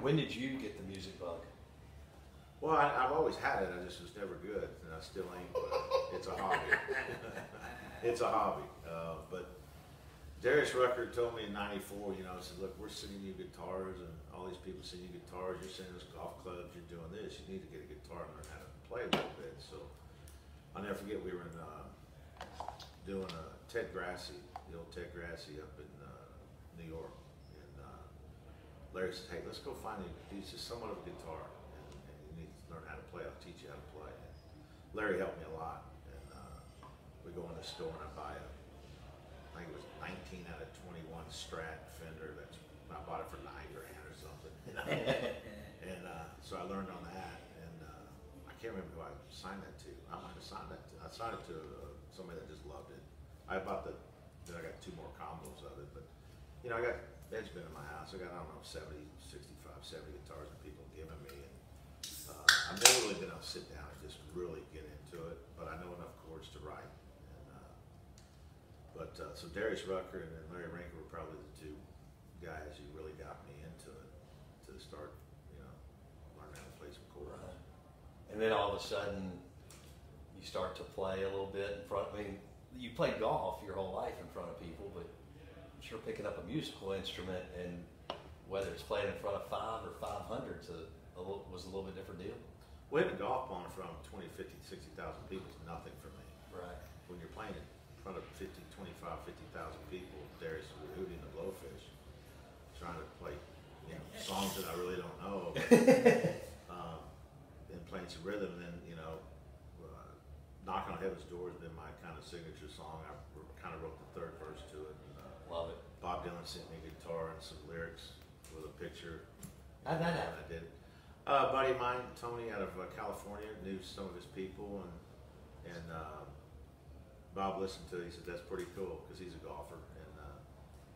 When did you get the music bug? Well, I, I've always had it. I just was never good, and I still ain't. But it's a hobby. it's a hobby. Uh, but Darius Rucker told me in '94. You know, he said, "Look, we're sending you guitars, and all these people sending you guitars. You're sending us golf clubs. You're doing this. You need to get a guitar and learn how to play a little bit." So I'll never forget. We were in uh, doing uh, Ted Grassy, the old Ted Grassy up in uh, New York, Larry said, "Hey, let's go find a, he's just somewhat of a guitar, and, and you need to learn how to play. I'll teach you how to play." And Larry helped me a lot, and uh, we go in the store and I buy a, I think it was 19 out of 21 Strat Fender. That's I bought it for nine grand or something, you know. and uh, so I learned on that, and uh, I can't remember who I signed that to. I might have signed that. To, I signed it to uh, somebody that just loved it. I bought the. Then I got two more combos of it, but you know I got Ed's been in my house. I got I don't know 70, 65, 70 guitars that people have given me, and uh, I've never really been able to sit down and just really get into it. But I know enough chords to write. And, uh, but uh, so Darius Rucker and Larry Rinker were probably the two guys who really got me into it to start, you know, learning how to play some chords. Right. And then all of a sudden, you start to play a little bit in front. I mean, you played golf your whole life in front of people, but sure picking up a musical instrument and whether it's playing in front of five or five hundreds a, a little, was a little bit different deal. Well, hitting a golf ball in front of 20, 50, 60,000 people is nothing for me. Right. When you're playing in front of 50, 25, 50,000 people, Darius was hooting the blowfish, trying to play, you know, songs that I really don't know. um, and playing some rhythm, and then, you know, uh, Knocking on Heaven's Door has been my kind of signature song. I kind of wrote the third verse to it. Love it. Bob Dylan sent me a guitar and some lyrics with a picture. How'd that happen? I did. Uh, a buddy of mine, Tony, out of uh, California, knew some of his people, and and uh, Bob listened to it. He said that's pretty cool because he's a golfer, and uh,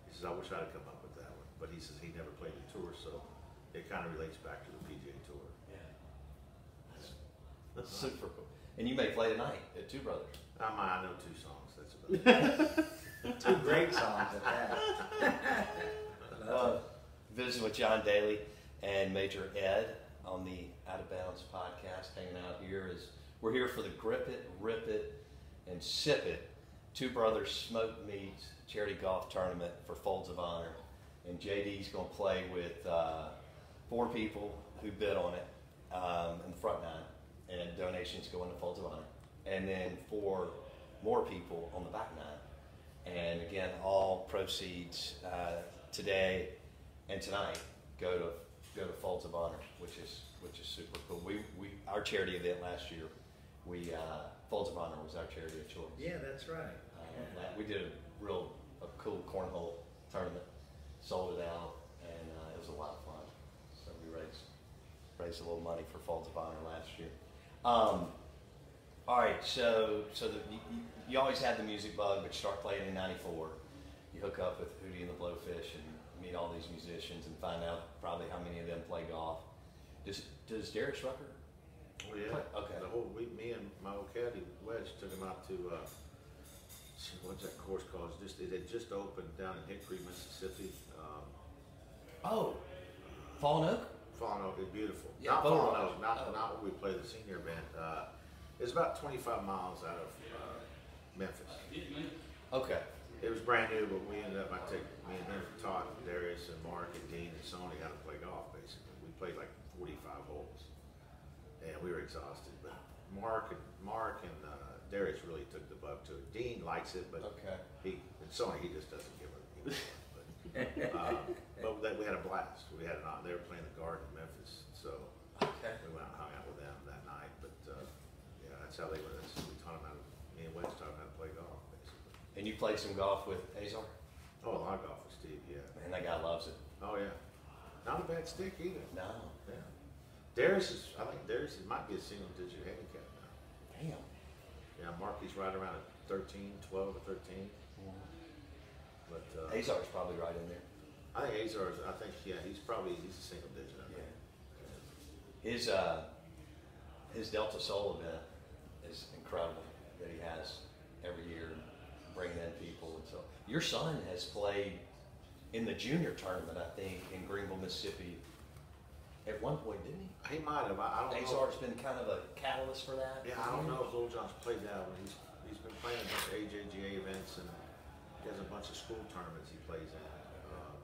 he says I wish I'd come up with that one. But he says he never played the tour, so it kind of relates back to the PGA Tour. Yeah. That's, that's super cool. And you may play tonight at Two Brothers. Um, I know two songs. That's about it. Two great songs at that. Visiting with John Daly and Major Ed on the Out of Bounds podcast. Hanging out here is we're here for the Grip It, Rip It, and Sip It Two Brothers Smoke Meat Charity Golf Tournament for Folds of Honor. And JD's going to play with uh, four people who bid on it um, in the front nine, and donations go into Folds of Honor. And then four more people on the back nine. And again, all proceeds uh, today and tonight go to go to Folds of Honor, which is which is super cool. We we our charity event last year, we uh, Folds of Honor was our charity of choice. Yeah, that's right. Uh, that- we did a real a cool cornhole tournament, sold it out, and uh, it was a lot of fun. So we raised raised a little money for Folds of Honor last year. Um, all right, so so the, you, you- always had the music bug, but you start playing in '94. You hook up with Hootie and the Blowfish and meet all these musicians and find out probably how many of them play golf. Does does Darius Rucker? Oh yeah. Okay. The whole week, me and my old caddy Wedge took him out to uh, what's that course called? It's just it had just opened down in Hickory, Mississippi. Um, Oh, Fallen Oak. Fallen Oak is beautiful. Yeah, not Fallen Oak, not Oh. not where we play the senior event. Uh, it's about 25 miles out of uh, Memphis. Okay. It was brand new, but we ended up. I take me and him taught Darius and Mark and Dean and Soni how to play golf. Basically, we played like 45 holes, and we were exhausted. But Mark and Mark and uh, Darius really took the bug to it. Dean likes it, but Okay. he and Soni he just doesn't give a. Give a but uh, but that, we had a blast. We had an they were playing the Garden in Memphis, so Okay. we went out and hung out with them that night. But uh, yeah, that's how they were. That's, we taught them how to. Me and Wedge taught them how to play golf, basically. And you played some golf with Azar? Oh, a lot of golf with Steve. Yeah. Man, that guy loves it. Oh yeah, not a bad stick either. No. Yeah. Darius is, I think Darius is, might be a single digit handicap now. Damn. Yeah, Marky's right around at 13, 12 or 13. But uh, Azar's probably right in there. I think Azar's, I think, yeah, he's probably, he's a single digit. Think. His uh, his Delta Soul event is incredible that he has every year, bringing in people and so. Your son has played in the junior tournament, I think, in Greenville, Mississippi, at one point, didn't he? He might have, I I don't know. Azar's been kind of a catalyst for that. Yeah, I don't know if Little John's played that, but he's, he's been playing a bunch of AJGA events and he has a bunch of school tournaments he plays in. Um,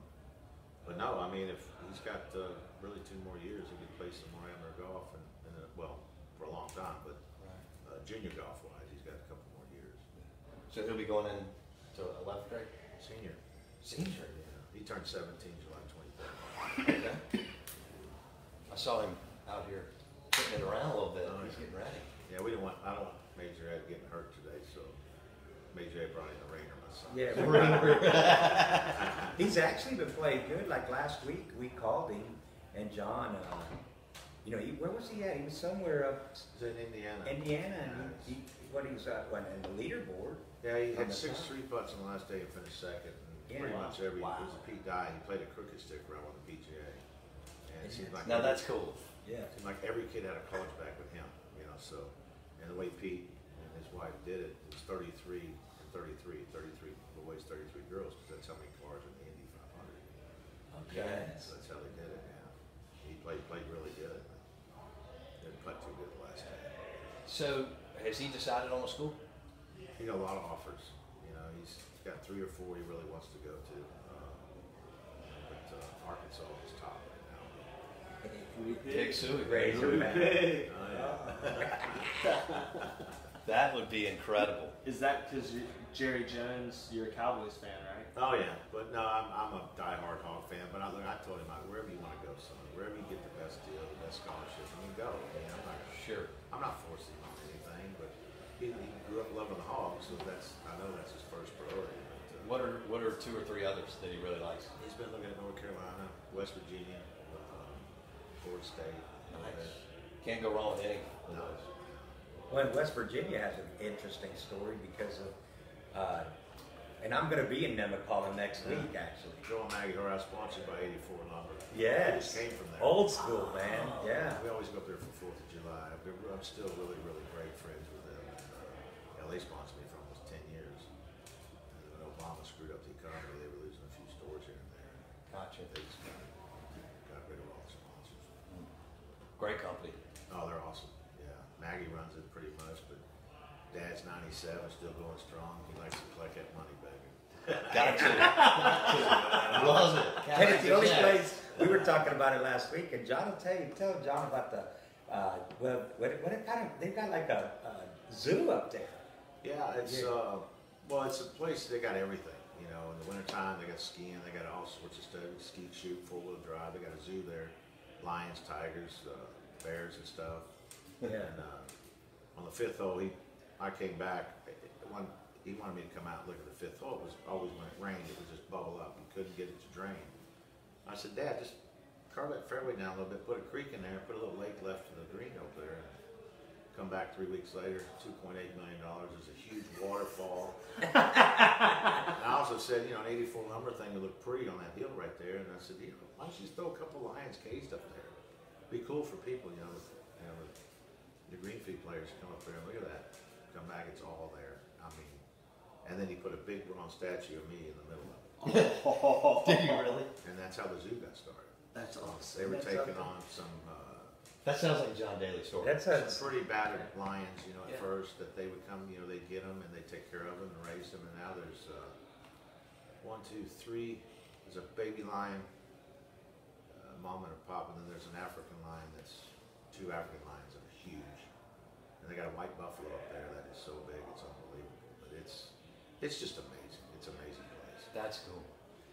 But no, I mean, if he's got, uh, really two more years, he could play some more amateur golf and, and, uh, well, for a long time, but, uh, junior golf wise, he's got a couple more years. So he'll be going in to 11th grade? Senior, Senior. yeah, he turned seventeen July twenty-third. Okay. I saw him out here putting it around a little bit. Oh, He's yeah. getting ready. Yeah, we didn't want, I don't want Major Ed getting hurt today, so Major Ed brought in the ringer, my son. Yeah, we're- he's actually been playing good. Like last week, we called him, and John, uh, you know, he, where was he at? He was somewhere up He's in Indiana. Indiana, and he, he what he was uh, what, in the leaderboard. Yeah, he had six top. three putts on the last day and finished second. And pretty Yeah. much every, Wow. it was a Pete Dye, he played a crooked stick around on the PGA. And it seemed like. Now every- that's cool. Yeah, Seemed like every kid had a college back with him, you know, so, and the way Pete and his wife did it, it was thirty-three and 33, 33 boys, thirty-three girls, because that's how many cars in the Indy five hundred. Okay. So that's how they did it, yeah. He played, played really good. Didn't putt too good the last day. So has he decided on a school? He got a lot of offers. You know, he's got three or four he really wants to go to. Um, but uh, Arkansas is top right now. Big Suey. Razorback. Oh, yeah. That would be incredible. Is that because Jerry Jones, you're a Cowboys fan, right? Oh yeah, but no, I'm, I'm a diehard Hog fan. But I, look, I told him, I, wherever you want to go, son, wherever you get the best deal, the best scholarship, I mean, go. I mean, I'm not, Sure. I'm not forcing him on anything, but he, he grew up loving the Hogs, so that's, I know that's his first priority. But, uh, What are what are two or three others that he really likes? He's been looking at North Carolina, West Virginia, um, Florida State. Nice. that. Can't go wrong with any of No. those. Well, West Virginia has an interesting story because of, uh, and I'm going to be in Nemacolin next week, actually. Joel Maggie Horace sponsored by 84 Lumber. Yes. We just came from there. Old school, man. Yeah. We always go up there for Fourth of July. I've been- I'm still really, really great friends with them. And, yeah, they sponsored me for almost 10 years. And when Obama screwed up the economy, they were losing a few stores here and there. Gotcha. They just got, got rid of all the sponsors. Great company. Oh, they're awesome. Yeah, Maggie runs it pretty much, but Dad's 97, still going strong. He likes to collect that money, baby. Got to. Love it. And it's the only place, we were talking about it last week, and John will tell you, tell John about the, uh, well, what, what it kind of, they've got like a, a zoo up there. Yeah, it's Yeah. uh, well, it's a place they got everything. You know, in the wintertime they got skiing, they got all sorts of stuff. Ski, shoot, four wheel drive. They got a zoo there, lions, tigers, uh, bears, and stuff. Yeah. And uh, on the fifth hole, he, I came back. One, he wanted me to come out and look at the fifth hole. It was always when it rained, it would just bubble up. You couldn't get it to drain. I said, Dad, just carve that fairway down a little bit, put a creek in there, put a little lake left to the green over there. Come back three weeks later, two point eight million dollars. is a huge waterfall. and I also said, you know, an eighty-four Lumber thing would look pretty on that hill right there. And I said, you know, why don't you just throw a couple lions caged up there? Be cool for people, you know, with, you know, with the Greenfield players come up there and look at that. Come back, it's all there. I mean, and then he put a big bronze statue of me in the middle of it. Did you really? And that's how the zoo got started. That's awesome. They were That's taking awesome. on some, uh, That sounds like John Daly story. That's a, some pretty battered lions, you know, at Yeah. first, that they would come, you know, they'd get them and they'd take care of them and raise them, and now there's, uh, one, two, three, there's a baby lion, uh, mom and a pop, and then there's an African lion that's, two African lions that are huge. And they got a white buffalo up there that is so big, it's unbelievable, but it's, it's just amazing, it's an amazing place. That's cool.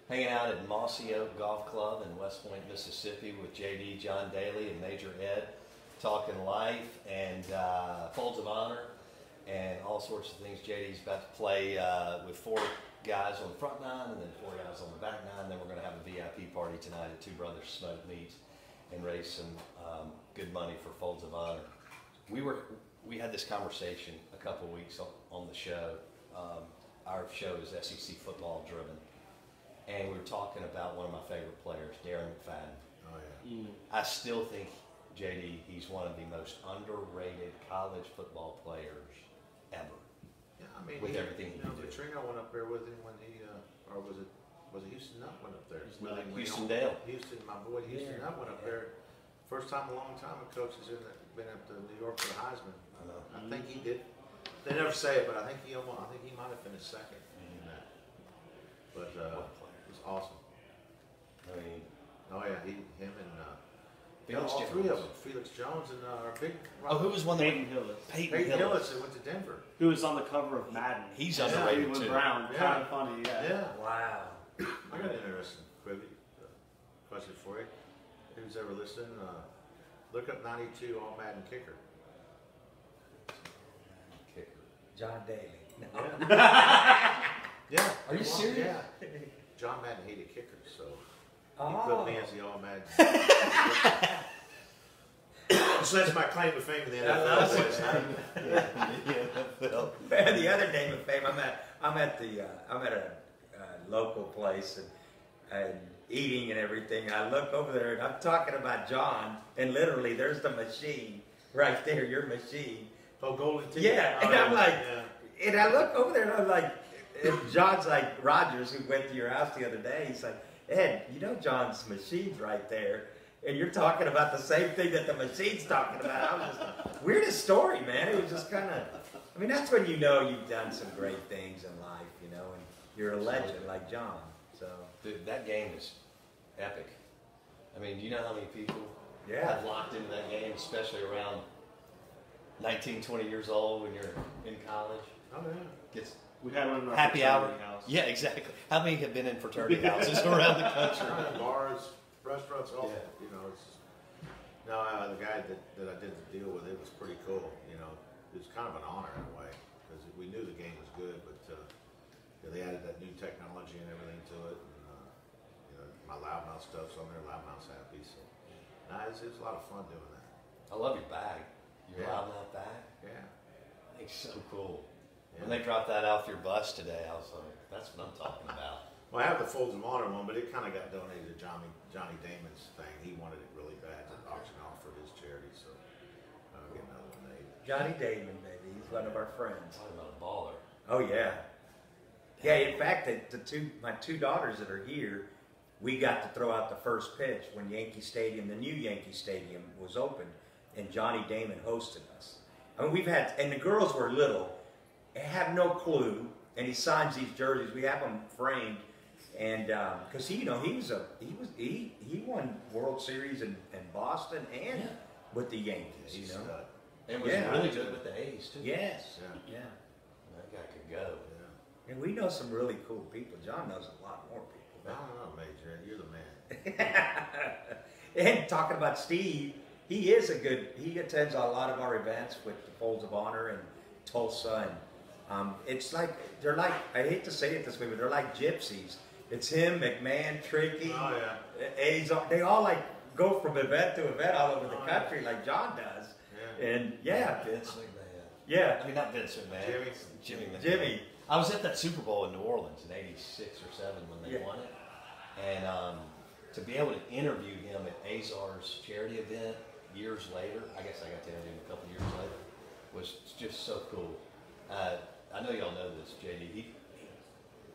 Hanging out at Mossy Oak Golf Club in West Point, Mississippi with JD, John Daly, and Major Ed, talking life and uh, folds of honor and all sorts of things. JD's about to play uh, with four guys on the front nine and then four guys on the back nine. Then we're going to have a VIP party tonight at Two Brothers Smoke Meats and raise some um, good money for folds of honor. We were we had this conversation a couple weeks on, on the show. Um, our show is SEC football driven, and we were talking about one of my favorite players, Darren McFadden. Oh, yeah. Mm. I still think JD he's one of the most underrated college football players ever. Yeah, I mean, With he- everything he you know, can do. Petrino went up there with him when he, uh, or was it, was it Houston Nutt went up there? Houston With Nutt, him when he- Houston Dale. Houston, my boy Houston Yeah. Nutt went up there First time in a long time a coach has been up to New York for the Heisman. I know. I think he did. They never say it, but I think he almost, I think he might have finished second in that. But uh, What a player. it was awesome. I mean, Oh yeah, he, him and uh, Felix all Jones. three of them. Felix Jones and uh, our big. Oh, who was one that Peyton Hillis, Peyton, Peyton Hillis. Hillis that went to Denver. who was on the cover of Madden. He's Yeah. underrated Cleveland too. Brown. Yeah. Kind of funny, yeah. Yeah. Wow. I got an interesting quibby uh, question for you. Who's ever listened? Uh, look up '92 All Madden Kicker. Kicker. John Daly. No. Yeah. Are you serious? Yeah. John Madden hated kickers, so he Oh. put me as the All Madden. so that's my claim to fame in the NFL. boys. NFL. Man, the other name of fame. I'm at I'm at the uh, I'm at a uh, local place and and eating and everything. I look over there and I'm talking about John, and literally there's the machine right there, your machine. Oh, Golden Tee. Yeah, Oh, and I'm like, yeah. and I look over there and I'm like, and John's like Rogers, who went to your house the other day. He's like, Ed, you know John's machine's right there. And you're talking about the same thing that the machine's talking about. I was just, weirdest story, man. It was just kind of, I mean, that's when you know you've done some great things in life, you know, and you're a legend like John. So, Dude, that game is epic. I mean, do you know how many people Yeah. have locked into that game, especially around 19, 20 years old when you're in college? Oh yeah. Gets We had one in our happy hour. house. Yeah, exactly. How many have been in fraternity houses around the country? Bars, restaurants, all Yeah. you know. It's, no, uh, the guy that, that I did the deal with, it was pretty cool. You know, it was kind of an honor in a way because we knew the game was good, but uh, yeah, they added that new technology and everything to it. And, uh, you know, my loudmouth stuff's on there. Loudmouth's happy, so nah, it's, it's a lot of fun doing that. I love your bag. Your Yeah. loudmouth bag. Yeah. It's so cool. When they dropped that off your bus today, I was like, that's what I'm talking about. Well, I have the Folds of Honor one, but it kind of got donated to Johnny Johnny Damon's thing. He wanted it really bad to auction off for his charity, so I'll get another one made. Johnny Damon, baby, he's one of our friends. Talking about a baller. Oh yeah, yeah. In fact, the, the two my two daughters that are here, we got to throw out the first pitch when Yankee Stadium, the new Yankee Stadium, was opened, and Johnny Damon hosted us. I mean, we've had, and the girls were little, have no clue, and he signs these jerseys. We have them framed, and um, because he, you know, he was a he was he he won World Series in, in Boston and Yeah. with the Yankees. You know. And was Yeah. really good with the A's, too. Yes. Yeah. Yeah. That guy could go. yeah. And we know some really cool people. John knows a lot more people. I don't know, Major. You're the man. and talking about Steve, he is a good. He attends a lot of our events with the Folds of Honor and Tulsa, and um, it's like they're like. I hate to say it this way, but they're like gypsies. It's him, McMahon, Tricky, Oh yeah. A's. They all like go from event to event all over the Oh, yeah. country, like John does. Yeah. And yeah, Vince McMahon. yeah, I mean, not Vince McMahon. Jimmy. Jimmy McMahon. Jimmy. I was at that Super Bowl in New Orleans in '86 or '7 when they Yeah. won it, and um, to be able to interview him at Azar's charity event years later, I guess I got to interview him a couple years later, was just so cool. Uh, I know y'all know this, JD. He, he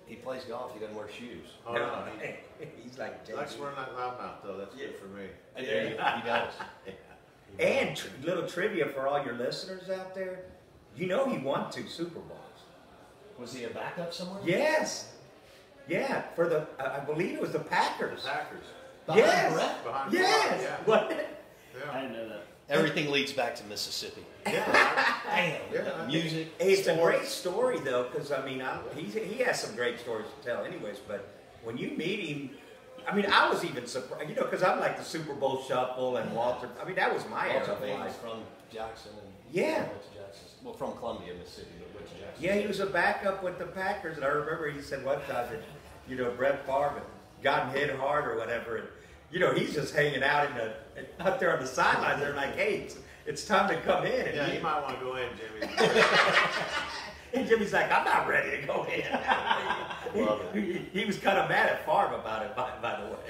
he plays golf. He doesn't wear shoes. Oh, no, he, he's like. he likes wearing that loudmouth though. That's good for me. And there he, he does. And tr- little trivia for all your listeners out there, you know he won two Super Bowls. Was he a backup somewhere? Yes. Yeah, for the I I believe it was the Packers. Packers. Behind Yes. Brett? Behind Yes. Yeah. Wasn't it? I Yeah. didn't know that. Everything leads back to Mississippi. Yeah. Damn. Yeah. Music. Hey, it's a great story though, because I mean, I, he's, he has some great stories to tell, anyways. But when you meet him, I mean, I was even surprised, you know, because I'm like the Super Bowl Shuffle and Walter. I mean, that was my era Walter of life. from Jackson and Yeah. went to Jackson. Well, from Columbia, Mississippi, but went to Jackson. Yeah, he was a backup with the Packers, and I remember he said one time that, you know, Brett Favre had gotten hit hard or whatever, and you know, he's just hanging out in the out there on the sidelines. They're like, "Hey, it's, it's time to come in," and, Yeah, he- you might want to go in, Jimmy. and Jimmy's like, "I'm not ready to go in." Love it. he, he was kind of mad at Favre about it, by, by the way.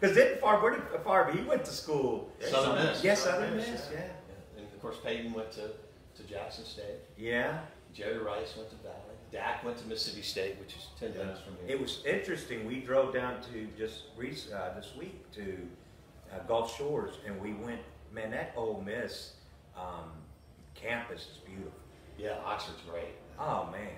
Because didn't Favre, where did Favre? He went to school. Southern Miss. Yes, Southern Southern Miss, Miss. yeah. Yeah. Yeah. And of course, Payton went to, to Jackson State. Yeah. Jerry Rice went to Valley. Dak went to Mississippi State, which is 10 Yeah. minutes from here. It was interesting. We drove down to just uh, this week to uh, Gulf Shores, and we went. Man, that Ole Miss um, campus is beautiful. Yeah, Oxford's great. Oh man,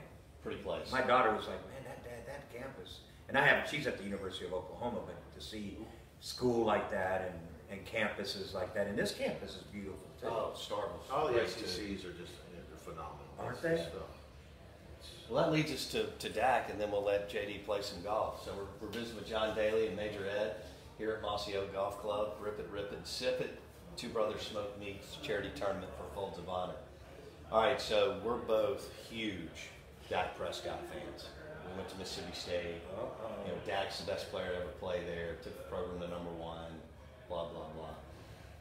Pretty place. my daughter was like, man, that that, that campus. And I have she's at the University of Oklahoma, but to see school like that and and campuses like that, and this campus is beautiful too. Oh, Starkville's All the great, too. SECs are just they're phenomenal. Aren't they? just, Well, that leads us to, to Dak, and then we'll let JD play some golf. So we're, we're visiting with John Daly and Major Ed here at Mossy Oak Golf Club. Rip it, rip it, sip it. Two Brothers Smoke Meats charity tournament for Folds of Honor. All right, so we're both huge Dak Prescott fans. We went to Mississippi State. You know, Dak's the best player to ever play there. Took the program to number one. Blah blah blah.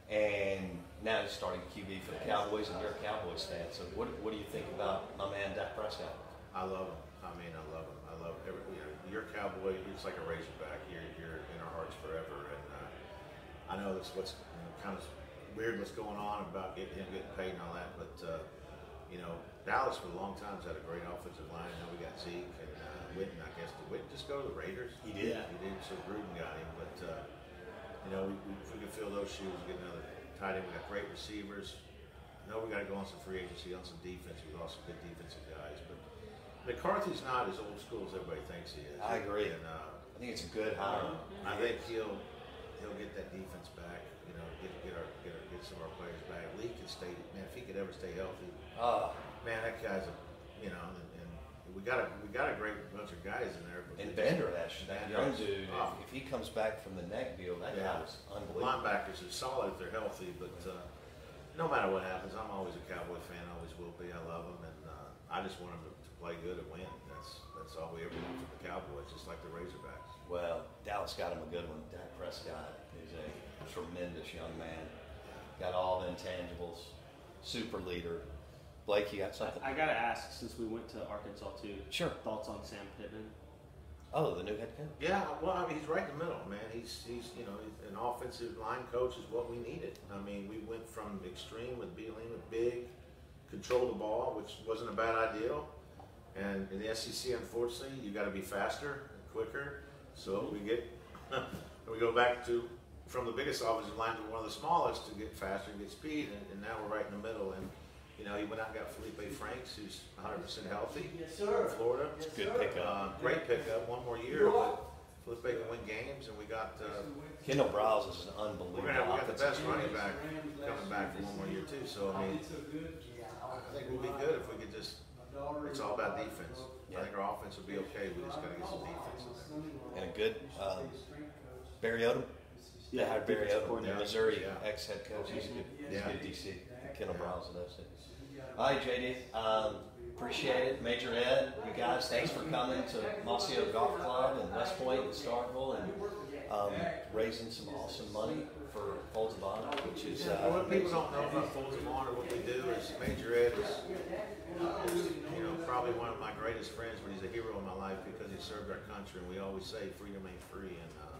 And now he's starting QB for the Cowboys, and you're a Cowboys fan. So what, what do you think about my man Dak Prescott? I love him. I mean, I love him. I love every. You know, you're a cowboy. It's like a Razorback. You're you're in our hearts forever. And uh, I know that's what's you know, kind of weird what's going on about getting him getting paid and all that. But uh, you know, Dallas for a long time has had a great offensive line. Now we got Zeke and uh, Witten. I guess did Witten just go to the Raiders? He did. He did. So Gruden got him. But uh, you know, we, we, we can fill those shoes, get another tight end. We got great receivers. No, we got to go on some free agency, on some defense. We lost some good defensive guys, but McCarthy's not as old school as everybody thinks he is. I agree. And uh, I think it's a good hire. I think he'll he'll get that defense back. You know, get get our get, our, get some of our players back. Lee can stay. Man, if he could ever stay healthy, Uh, man, that guy's a you know, and, and we got a we got a great bunch of guys in there. But and Bender, that, that young dude, Oh. if, if he comes back from the neck deal, that guy Yeah. was unbelievable. linebackers are solid if they're healthy, but uh, no matter what happens, I'm always a Cowboy fan. Always will be. I love them, and uh, I just want them to, to play good and win. That's that's all we ever want from the Cowboys, just like the Razorbacks. Well, Dallas got him a good one. Dak Prescott is a tremendous young man. Got all the intangibles. Super leader. Blake, you got something? I, I gotta ask, since we went to Arkansas too, Sure. thoughts on Sam Pittman? Oh, the new head coach. Yeah, well, I mean, he's right in the middle, man. He's he's you know he's an offensive line coach is what we needed. I mean, we went from extreme with Bielema, big, control the ball, which wasn't a bad idea. And in the SEC, unfortunately, you got to be faster, and quicker. So we get we go back to from the biggest offensive line to one of the smallest to get faster and get speed, and, and now we're right in the middle. And you know, he went out and got Felipe Franks, who's 100 percent healthy Yes, from sir. Florida. Yes, Good sir. pickup. Uh, great pickup, one more year. But Felipe can win games, and we got uh, Kendall Browse is an unbelievable. we're unbelievable gonna have we got the best running back coming back for one more year too. So I mean, I think we'll be good if we could just. It's all about defense. Yeah. I think our offense will be okay. We just gotta get some defense. And a good um, Barry Odom. They Yeah, hired Barry defensive Odom, the. Missouri Yeah. ex head coach. He's a good, he's Yeah. a good DC. Kendall Browse of those things. All right, JD. Um, appreciate it. Major Ed, you guys, thanks for coming to Mossy Oak Golf Club in West Point and Starkville and um, raising some awesome money for Folds of Honor, which is Well, uh, what people don't know about Folds of Honor, what we do is Major Ed is, uh, is, you know, probably one of my greatest friends, but he's a hero in my life because he served our country. And we always say freedom ain't free. And uh,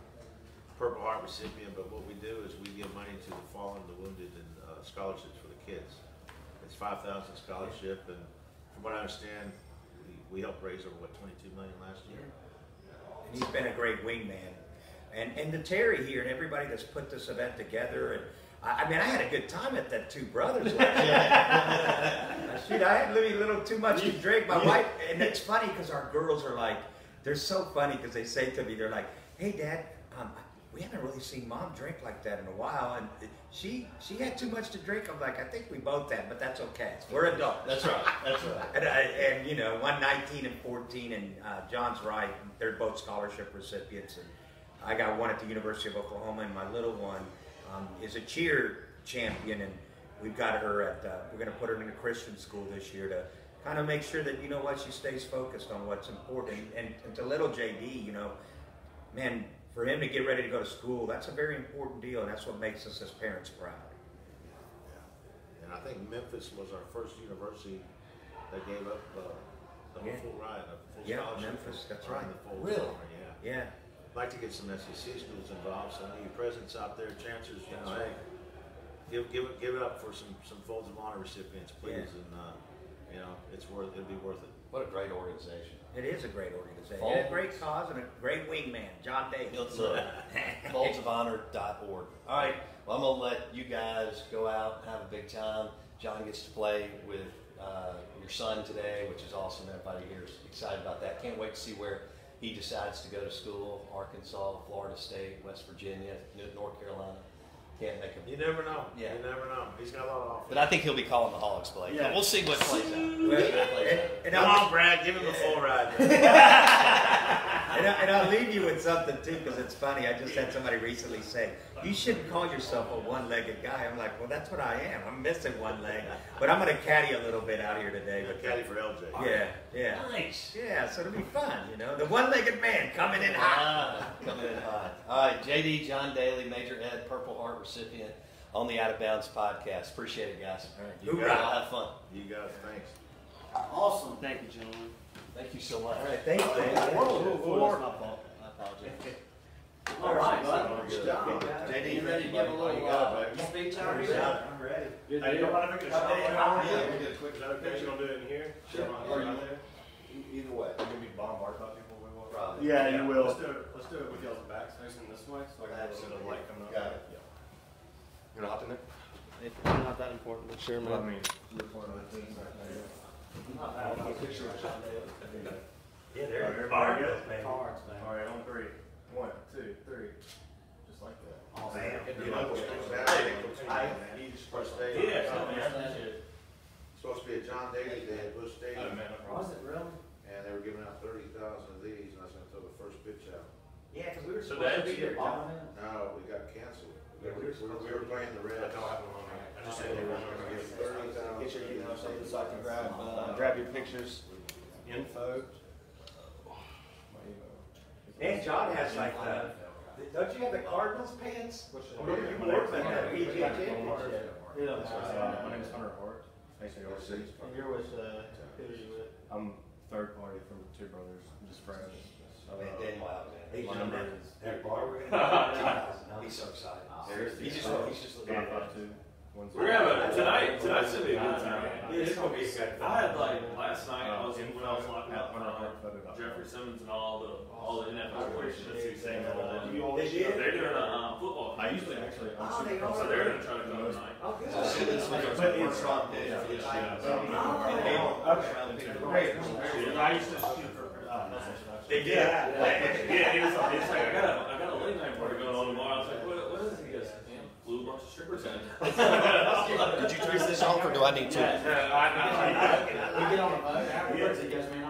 Purple Heart recipient, but what we do is we give money to the fallen, the wounded, and uh, scholarships for the kids. It's five thousand scholarship, and from what I understand, we, we helped raise over what twenty-two million last year. And he's been a great wingman. And and the Terry here and everybody that's put this event together and I, I mean I had a good time at that two brothers. Shoot, I had maybe a little too much to drink. My wife and it's funny because our girls are like they're so funny because they say to me they're like, "Hey, Dad, um, we haven't really seen Mom drink like that in a while, and she she had too much to drink." I'm like, "I think we both had, but that's okay. We're adults." that's right. That's right. And, I, and you know, one 19 and 14, and uh, John's right. They're both scholarship recipients, and I got one at the University of Oklahoma, and my little one um, is a cheer champion, and we've got her at. Uh, we're going to put her in a Christian school this year to kind of make sure that you know what she stays focused on what's important. And, and to little JD, you know, man, for him to get ready to go to school, that's a very important deal, and that's what makes us as parents proud. Yeah. And I think Memphis was our first university that gave up uh, the Yeah. full ride, a full Yeah, scholarship. Memphis, that's right. The full Really? summer, yeah. Yeah. I'd like to get some SEC schools involved. So I know your presence out there, chancellors, you know, hey, give give it give it up for some some folds of honor recipients, please. Yeah. And uh, you know, it's worth it'll be worth it. What a great organization. It is a great organization, Folds. and a great cause, and a great wingman, John Davis. Look, foldsofhonor.org. All right, well, I'm going to let you guys go out and have a big time. John gets to play with uh, your son today, which is awesome. Everybody here is excited about that. Can't wait to see where he decides to go to school Arkansas, Florida State, West Virginia, North Carolina. Can't make him. You never know. Yeah. You never know. He's got a lot of offers. But I think he'll be calling the Hawks play. Yeah. We'll see what plays out. Well, and, and Come I'll, on, Brad. Give him a full ride. and, I, and I'll leave you with something too, because it's funny. I just had somebody recently say, "You shouldn't call yourself a one-legged guy." I'm like, "Well, that's what I am. I'm missing one leg, but I'm going to caddy a little bit out here today." A But caddy for LJ. yeah, yeah, Nice. yeah. So it'll be fun, you know. The one-legged man coming in hot. Ah, coming in hot. All right, JD, John Daly, Major Ed, Purple Heart recipient on the Out of Bounds podcast. Appreciate it, guys. All right, You hoorah. got I'll have fun. You guys. Thanks. Awesome. Thank you, gentlemen. Thank you so much. All right, thanks, man. Whoa, whoa, that's my fault. I apologize. All right, bud. Good job. JD, You ready to give a little you got it, uh, speech out I'm ready. Good Hey, you deal. don't mind if I a shot? Yeah, Yeah, we get a quick- Is that okay? You gonna do it in here? Sure. Or you there? Either way. You're gonna be bombarded by people we will. Probably. Yeah, you will. Let's do it, let's do it with y'all's backs facing this way, so I can have a little light coming up. Got it. Yeah. You gonna hop in there? It's not that important, but sure, Well, I man. mean, look for another thing right there. Yeah, All there. right, everybody good? Cards, man. All right, on three. One, two, three. Just like that. Awesome. You know, Bush Saturday, Busch Stadium. Yeah, so, man, I appreciate it. Supposed to be at John Daly Day at Busch Oh, Stadium, man, no problem. Was it really? and they were giving out thirty thousand of these, and I was gonna throw the first pitch out. Yeah, because we were So supposed to be here. your No, we got canceled. We Yeah, we were, were we were playing the Reds. I Reds. don't have one on me. I just said they they were were gonna gonna give thirty thousand. Get your email so so I can grab, uh, grab your pictures. Info. My John has like the, don't you have the Cardinals pants? Oh, You yeah, my wore name's- them at the Yeah. Uh, My name is Hunter Hart. H-A-R-C. And you're with, uh, who are you with? I'm third party from Two Brothers, I'm just friends. Uh, Man, Daniel Alexander. He's My on number that, is that bar we're gonna. He's so excited. Seriously? He's just, he's just looking at five two. One We're zero. gonna have a, tonight, tonight's gonna be a good time. It's gonna be a good I had like, last night, I was, when I was locking up, Hunter uh, Hart photo dot com. Jeffrey Simmons and all the, all the NFL players, that's who sang all that. They did? They're doing a, um, football. I usually actually. I'm Oh, they are? So they're gonna try to come tonight. Oh, good. So Simmons was our But first it's- round pick yeah, yeah, yeah. And they were first round I used to shoot for, uh, They did. Yeah, he was, he was like, I got a, I got a late night party going on tomorrow. I was like, what, what is it? He goes, man, flew a strippers. Did you turn this off or do I need to? Yeah, I, I, I, We get on the phone afterwards, he gives me